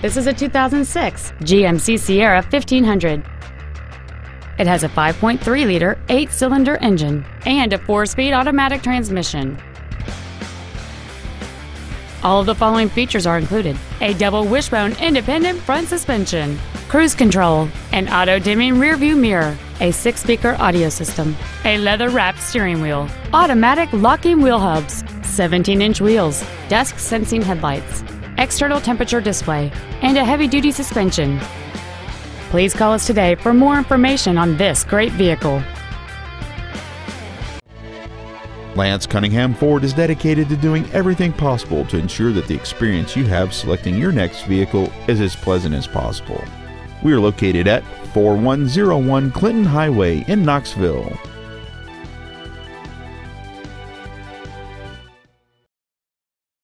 This is a 2006 GMC Sierra 1500. It has a 5.3-liter, eight-cylinder engine and a four-speed automatic transmission. All of the following features are included. A double wishbone independent front suspension, cruise control, an auto-dimming rearview mirror, a six-speaker audio system, a leather-wrapped steering wheel, automatic locking wheel hubs, 17-inch wheels, dusk sensing headlights, external temperature display, and a heavy-duty suspension. Please call us today for more information on this great vehicle. Lance Cunningham Ford is dedicated to doing everything possible to ensure that the experience you have selecting your next vehicle is as pleasant as possible. We are located at 4101 Clinton Highway in Knoxville.